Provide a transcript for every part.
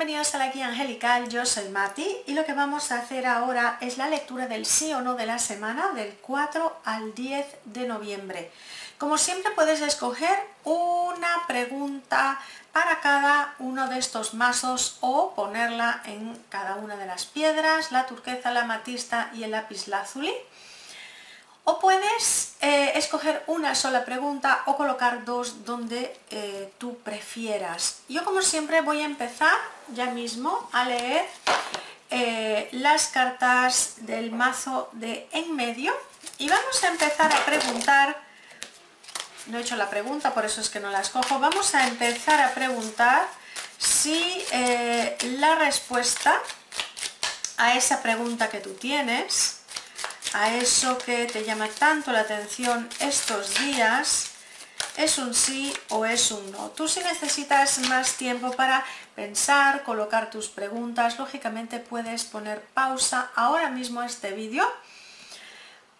bienvenidos a la guía angelical, yo soy Mati y lo que vamos a hacer ahora es la lectura del sí o no de la semana del 4 al 10 de noviembre. Como siempre puedes escoger una pregunta para cada uno de estos mazos o ponerla en cada una de las piedras, la turquesa, la matista y el lápiz lazuli. O puedes eh, escoger una sola pregunta o colocar dos donde eh, tú prefieras. Yo como siempre voy a empezar ya mismo a leer eh, las cartas del mazo de en medio. Y vamos a empezar a preguntar, no he hecho la pregunta por eso es que no la escojo, vamos a empezar a preguntar si la respuesta a esa pregunta que tú tienes a eso que te llama tanto la atención estos días, es un sí o es un no. Tú si necesitas más tiempo para pensar, colocar tus preguntas, lógicamente puedes poner pausa ahora mismo a este vídeo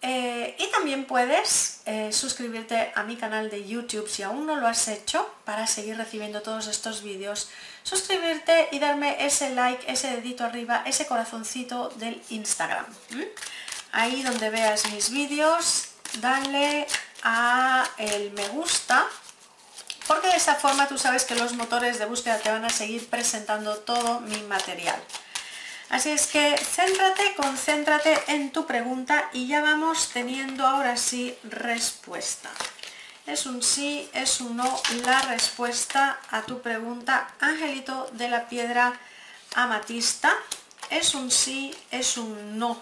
eh, y también puedes eh, suscribirte a mi canal de YouTube si aún no lo has hecho para seguir recibiendo todos estos vídeos. Suscribirte y darme ese like, ese dedito arriba, ese corazoncito del Instagram ahí donde veas mis vídeos, dale a el me gusta, porque de esa forma tú sabes que los motores de búsqueda te van a seguir presentando todo mi material. Así es que céntrate, concéntrate en tu pregunta y ya vamos teniendo ahora sí respuesta. Es un sí, es un no la respuesta a tu pregunta. Angelito de la piedra amatista. Es un sí, es un no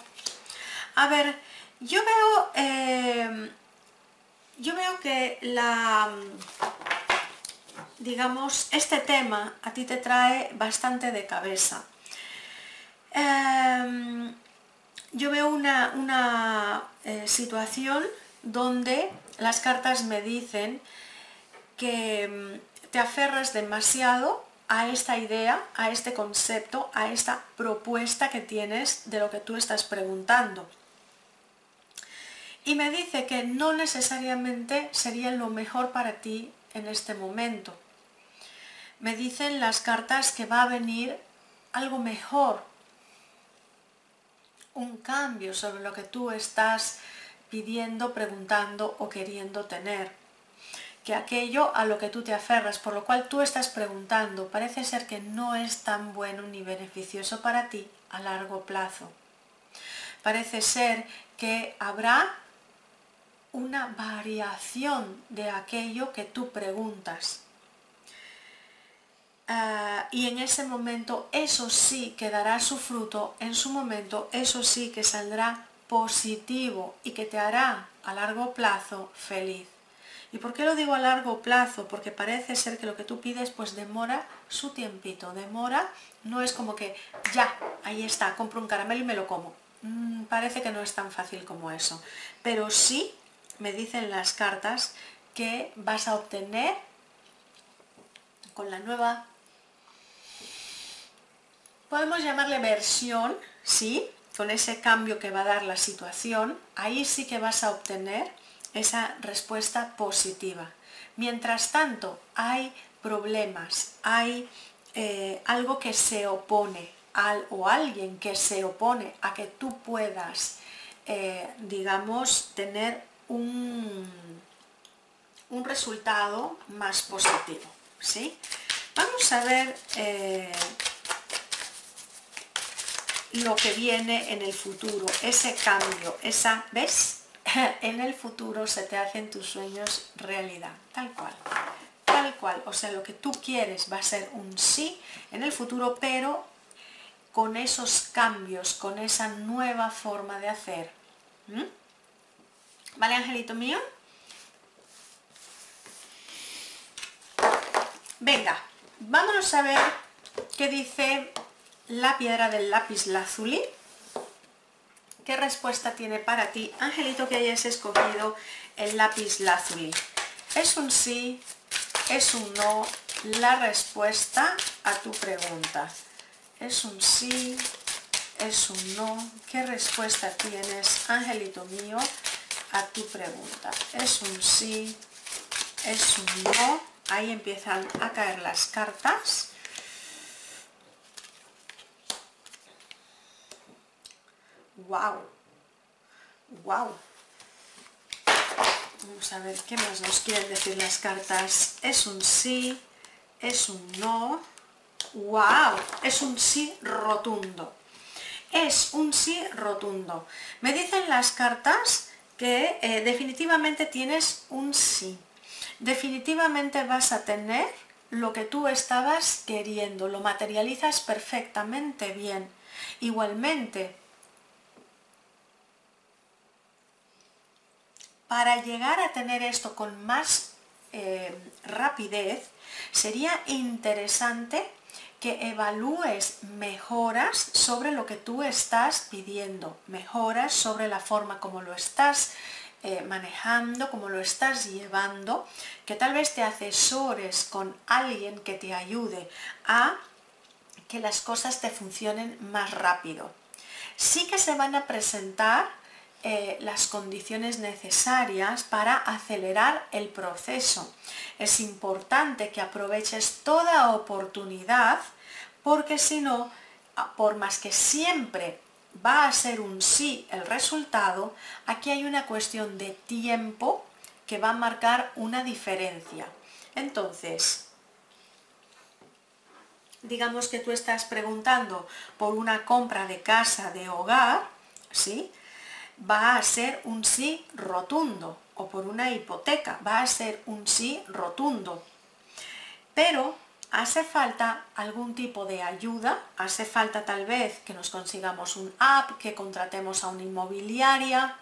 a ver, yo veo, eh, yo veo que la, digamos, este tema a ti te trae bastante de cabeza. Em, yo veo una, eh, situación donde las cartas me dicen que mm, te aferras demasiado a esta idea, a este concepto, a esta propuesta que tienes de lo que tú estás preguntando y me dice que no necesariamente sería lo mejor para ti en este momento. Me dicen las cartas que va a venir algo mejor, un cambio sobre lo que tú estás pidiendo, preguntando o queriendo tener. Que aquello a lo que tú te aferras, por lo cual tú estás preguntando, parece ser que no es tan bueno ni beneficioso para ti a largo plazo. Parece ser que habrá una variación de aquello que tú preguntas. Ah, y en ese momento eso sí que dará su fruto, en su momento eso sí que saldrá positivo y que te hará a largo plazo feliz. ¿Y por qué lo digo a largo plazo? Porque parece ser que lo que tú pides pues demora su tiempito, demora, no es como que ya, ahí está, compro un caramelo y me lo como. Mm, parece que no es tan fácil como eso, pero sí me dicen las cartas que vas a obtener con la nueva, podemos llamarle versión, ¿sí? Con ese cambio que va a dar la situación, ahí sí que vas a obtener esa respuesta positiva. Mientras tanto, hay problemas, hay eh, algo que se opone al, o alguien que se opone a que tú puedas, eh, digamos, tener un, resultado más positivo. ¿sí? Vamos a ver eh, lo que viene en el futuro, ese cambio, esa, ¿ves? en el futuro se te hacen tus sueños realidad, tal cual, tal cual. O sea, lo que tú quieres va a ser un sí en el futuro, pero con esos cambios, con esa nueva forma de hacer. ¿Vale, angelito mío? Venga, vámonos a ver qué dice la piedra del lápiz lazuli. ¿Qué respuesta tiene para ti, angelito, que hayas escogido el lápiz lazuli? ¿Es un sí? ¿Es un no? La respuesta a tu pregunta. ¿Es un sí? ¿Es un no? ¿Qué respuesta tienes, angelito mío, a tu pregunta. Es un sí, es un no. Ahí empiezan a caer las cartas. ¡Wow! ¡Wow! Vamos a ver qué más nos quieren decir las cartas. Es un sí, es un no. ¡Wow! Es un sí rotundo. Es un sí rotundo. Me dicen las cartas que eh, definitivamente tienes un sí. Definitivamente vas a tener lo que tú estabas queriendo. Lo materializas perfectamente bien. Igualmente, para llegar a tener esto con más eh, rapidez, sería interesante que evalúes mejoras sobre lo que tú estás pidiendo, mejoras sobre la forma como lo estás eh, manejando, como lo estás llevando, que tal vez te asesores con alguien que te ayude a que las cosas te funcionen más rápido. Sí que se van a presentar eh, las condiciones necesarias para acelerar el proceso. Es importante que aproveches toda oportunidad porque si no, por más que siempre va a ser un sí el resultado, aquí hay una cuestión de tiempo que va a marcar una diferencia. Entonces, digamos que tú estás preguntando por una compra de casa, de hogar, ¿sí? Va a ser un sí rotundo, o por una hipoteca, va a ser un sí rotundo. Pero hace falta algún tipo de ayuda, hace falta tal vez que nos consigamos un app, que contratemos a una inmobiliaria,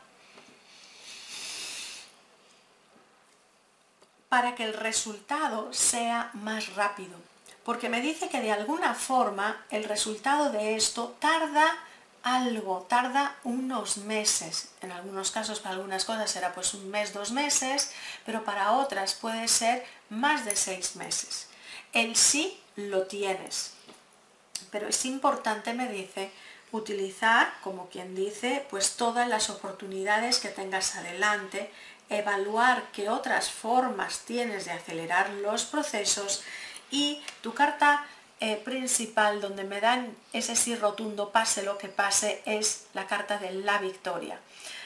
para que el resultado sea más rápido. Porque me dice que de alguna forma el resultado de esto tarda algo, tarda unos meses. En algunos casos, para algunas cosas será pues un mes, dos meses, pero para otras puede ser más de seis meses. El sí lo tienes, pero es importante, me dice, utilizar, como quien dice, pues todas las oportunidades que tengas adelante, evaluar qué otras formas tienes de acelerar los procesos y tu carta eh, principal donde me dan ese sí rotundo, pase lo que pase, es la carta de la victoria.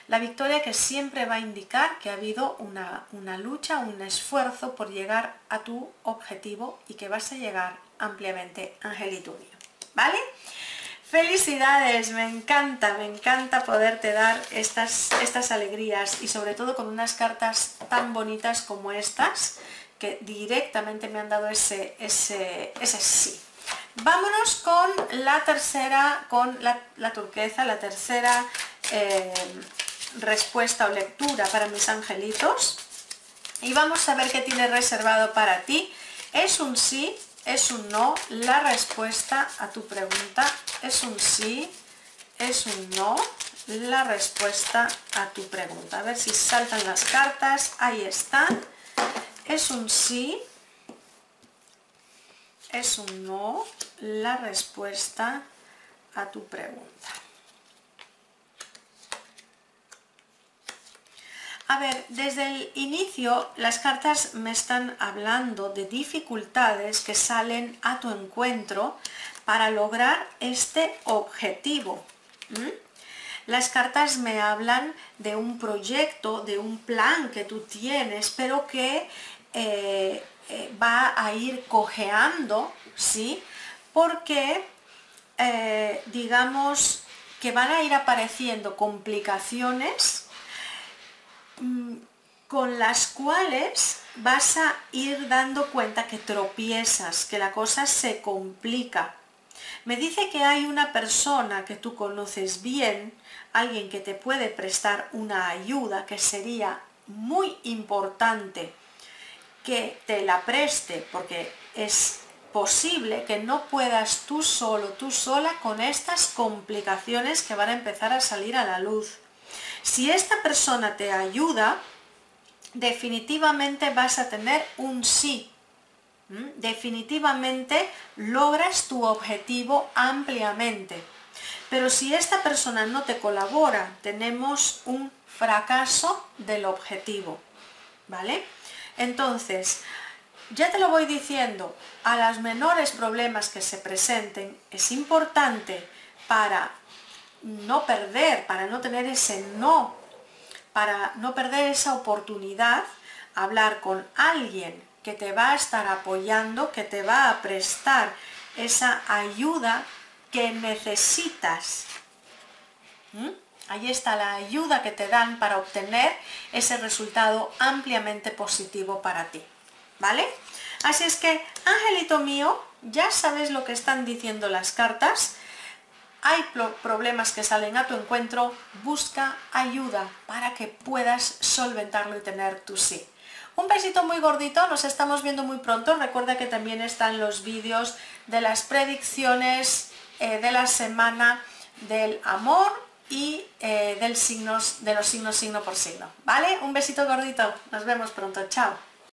La victoria que siempre va a indicar que ha habido una, una lucha, un esfuerzo por llegar a tu objetivo y que vas a llegar ampliamente, Angelito ¿Vale? Felicidades, me encanta, me encanta poderte dar estas, estas alegrías y sobre todo con unas cartas tan bonitas como estas que directamente me han dado ese, ese, ese sí. Vámonos con la tercera, con la, turquesa, la tercera eh, respuesta o lectura para mis angelitos. Y vamos a ver qué tiene reservado para ti. Es un sí, es un no. La respuesta a tu pregunta es un sí, es un no. La respuesta a tu pregunta. A ver si saltan las cartas. Ahí están es un sí, es un no la respuesta a tu pregunta. A ver, desde el inicio las cartas me están hablando de dificultades que salen a tu encuentro para lograr este objetivo. Las cartas me hablan de un proyecto, de un plan que tú tienes, pero que eh, eh, va a ir cojeando, ¿sí? Porque, eh, digamos, que van a ir apareciendo complicaciones mm, con las cuales vas a ir dando cuenta que tropiezas, que la cosa se complica. Me dice que hay una persona que tú conoces bien, alguien que te puede prestar una ayuda que sería muy importante que te la preste, porque es posible que no puedas tú solo, tú sola con estas complicaciones que van a empezar a salir a la luz. Si esta persona te ayuda, definitivamente vas a tener un sí. Definitivamente logras tu objetivo ampliamente. Pero si esta persona no te colabora, tenemos un fracaso del objetivo. ¿Vale? Entonces, ya te lo voy diciendo, a los menores problemas que se presenten, es importante para no perder, para no tener ese no, para no perder esa oportunidad, hablar con alguien que te va a estar apoyando, que te va a prestar esa ayuda que necesitas. ¿Mm? Ahí está la ayuda que te dan para obtener ese resultado ampliamente positivo para ti. ¿Vale? Así es que, angelito mío, ya sabes lo que están diciendo las cartas. Hay problemas que salen a tu encuentro, busca ayuda para que puedas solventarlo y tener tu sí. Un besito muy gordito, nos estamos viendo muy pronto. Recuerda que también están los vídeos de las predicciones eh, de la semana del amor y eh, del signos, de los signos signo por signo. ¿Vale? Un besito gordito. Nos vemos pronto. Chao.